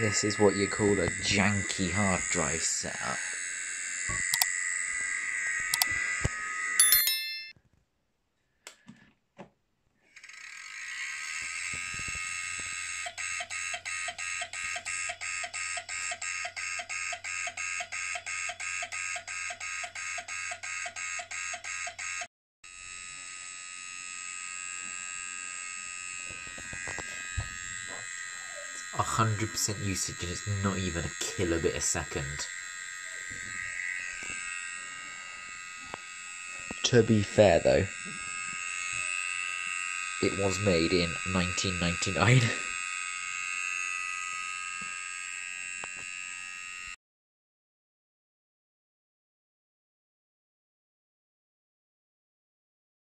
This is what you call a janky hard drive setup. Hundred percent usage and it's not even a kilobit a second. To be fair though, it was made in 1999.